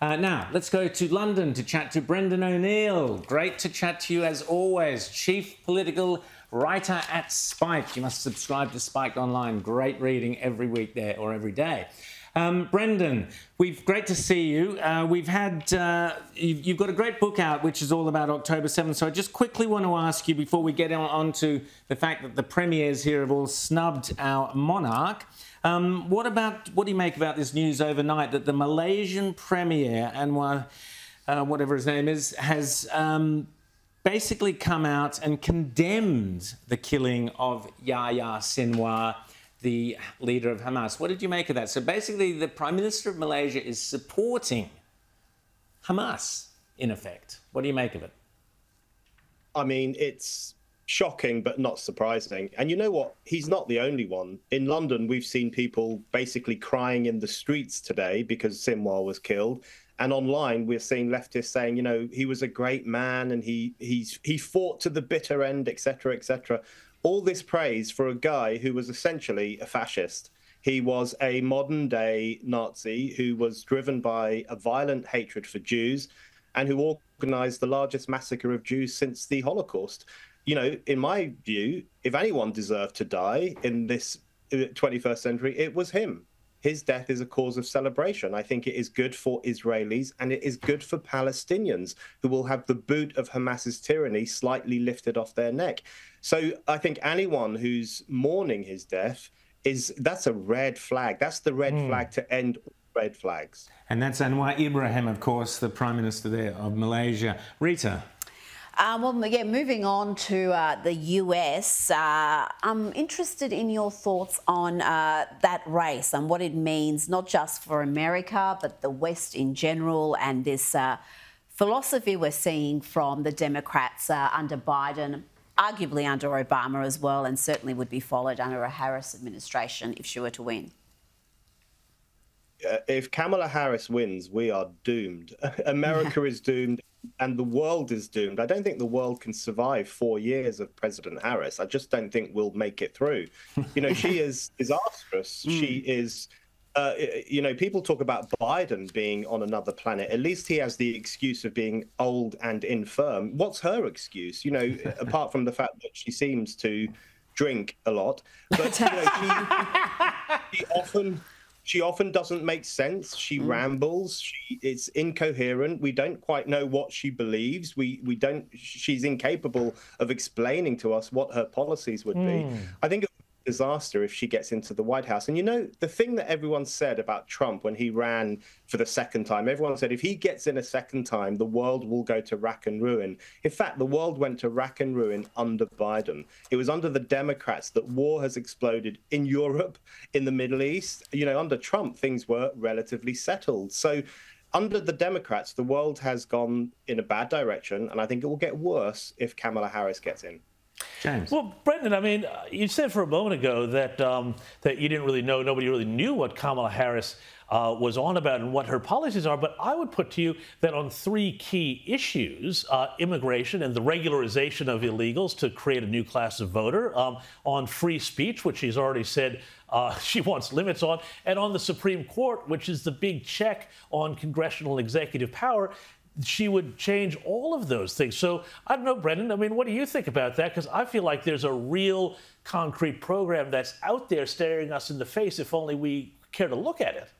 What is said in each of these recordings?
Uh, now, let's go to London to chat to Brendan O'Neill. Great to chat to you as always. Chief Political Writer at Spiked. You must subscribe to Spiked Online. Great reading every week there or every day. Um, Brendan, we've great to see you. Uh, we've had uh, you've, you've, got a great book out, which is all about October 7th. So I just quickly want to ask you before we get on, on to the fact that the premiers here have all snubbed our monarch. Um, what about what do you make about this news overnight that the Malaysian premier Anwar, uh, whatever his name is, has um, basically come out and condemned the killing of Yahya Sinwar the leader of Hamas. What did you make of that? So basically, the Prime Minister of Malaysia is supporting Hamas, in effect. What do you make of it? I mean, it's shocking, but not surprising. And you know what? He's not the only one. In London, we've seen people basically crying in the streets today because Sinwar was killed. And online, we're seeing leftists saying, you know, he was a great man and he he's he fought to the bitter end, etc., etc all this praise for a guy who was essentially a fascist. He was a modern day Nazi who was driven by a violent hatred for Jews and who organized the largest massacre of Jews since the Holocaust. You know, in my view, if anyone deserved to die in this 21st uh, century, it was him his death is a cause of celebration. I think it is good for Israelis and it is good for Palestinians who will have the boot of Hamas's tyranny slightly lifted off their neck. So I think anyone who's mourning his death is that's a red flag. That's the red mm. flag to end red flags. And that's Anwar Ibrahim, of course, the Prime Minister there of Malaysia. Rita. Um, well, yeah, moving on to uh, the US, uh, I'm interested in your thoughts on uh, that race and what it means, not just for America, but the West in general, and this uh, philosophy we're seeing from the Democrats uh, under Biden, arguably under Obama as well, and certainly would be followed under a Harris administration if she were to win. if Kamala Harris wins, we are doomed. America is doomed and the world is doomed. I don't think the world can survive four years of President Harris. I just don't think we'll make it through. You know, she is disastrous. Mm. She is. Uh, you know, people talk about Biden being on another planet. At least he has the excuse of being old and infirm. What's her excuse? You know, apart from the fact that she seems to drink a lot, but you know, she, she often she often doesn't make sense. She mm. rambles. She it's incoherent. We don't quite know what she believes. We we don't. She's incapable of explaining to us what her policies would mm. be. I think disaster if she gets into the White House. And you know, the thing that everyone said about Trump when he ran for the second time, everyone said if he gets in a second time, the world will go to rack and ruin. In fact, the world went to rack and ruin under Biden. It was under the Democrats that war has exploded in Europe, in the Middle East. You know, under Trump, things were relatively settled. So, under the Democrats, the world has gone in a bad direction, and I think it will get worse if Kamala Harris gets in. James. Well, Brendan, I mean, you said for a moment ago that um, that you didn't really know, nobody really knew what Kamala Harris uh, was on about and what her policies are. But I would put to you that on three key issues uh, immigration and the regularization of illegals to create a new class of voter, um, on free speech, which she's already said uh, she wants limits on, and on the Supreme Court, which is the big check on congressional executive power she would change all of those things. So I don't know, Brendan. I mean, what do you think about that? Because I feel like there's a real concrete program that's out there staring us in the face if only we care to look at it.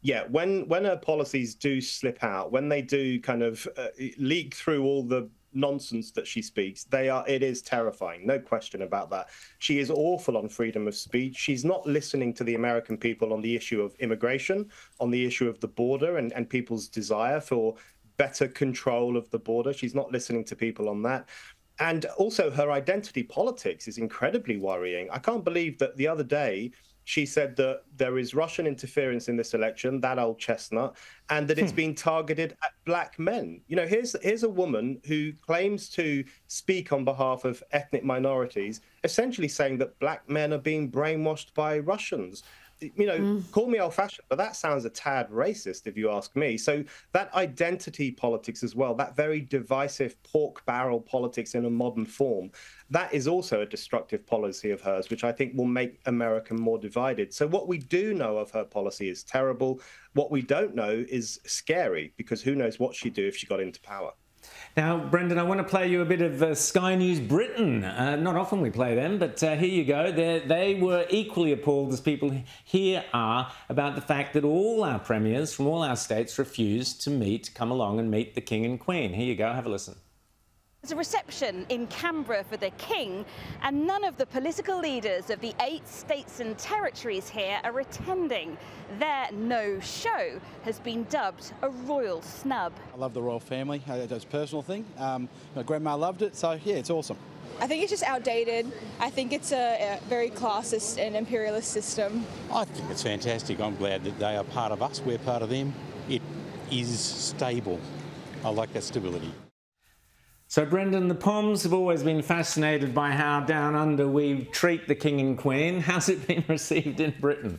Yeah, when when her policies do slip out, when they do kind of uh, leak through all the nonsense that she speaks. They are it is terrifying, no question about that. She is awful on freedom of speech. She's not listening to the American people on the issue of immigration, on the issue of the border and, and people's desire for better control of the border. She's not listening to people on that. And also her identity politics is incredibly worrying. I can't believe that the other day she said that there is Russian interference in this election, that old chestnut, and that it's hmm. being targeted at black men. You know, here's here's a woman who claims to speak on behalf of ethnic minorities, essentially saying that black men are being brainwashed by Russians. You know, mm. call me old fashioned, but that sounds a tad racist if you ask me. So that identity politics as well, that very divisive pork barrel politics in a modern form, that is also a destructive policy of hers, which I think will make America more divided. So what we do know of her policy is terrible. What we don't know is scary because who knows what she'd do if she got into power. Now, Brendan, I want to play you a bit of uh, Sky News Britain. Uh, not often we play them, but uh, here you go. They're, they were equally appalled as people here are about the fact that all our premiers from all our states refused to meet, come along and meet the King and Queen. Here you go, have a listen. There's a reception in Canberra for the King, and none of the political leaders of the eight states and territories here are attending. Their no show has been dubbed a royal snub. I love the royal family, it's a personal thing. Um, my grandma loved it, so yeah, it's awesome. I think it's just outdated. I think it's a, a, very classist and imperialist system. I think it's fantastic. I'm glad that they are part of us, we're part of them. It is stable. I like that stability. So, Brendan, the Poms have always been fascinated by how down under we treat the King and Queen. How's it been received in Britain?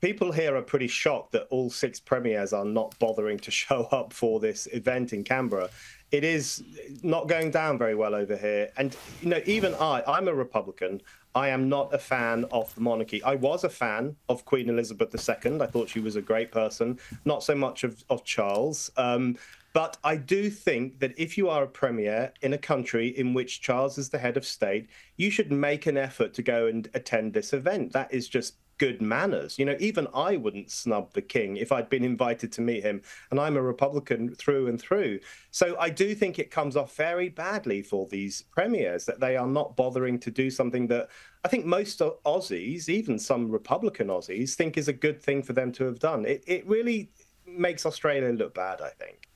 People here are pretty shocked that all six premiers are not bothering to show up for this event in Canberra. It is not going down very well over here. And, you know, even I, I'm a Republican. I am not a fan of the monarchy. I was a fan of Queen Elizabeth II. I thought she was a great person. Not so much of, of Charles. Um, but I do think that if you are a premier in a country in which Charles is the head of state, you should make an effort to go and attend this event. That is just good manners. You know, even I wouldn't snub the king if I'd been invited to meet him, and I'm a Republican through and through. So I do think it comes off very badly for these premiers that they are not bothering to do something that I think most Aussies, even some Republican Aussies, think is a good thing for them to have done. It, it really makes Australia look bad, I think.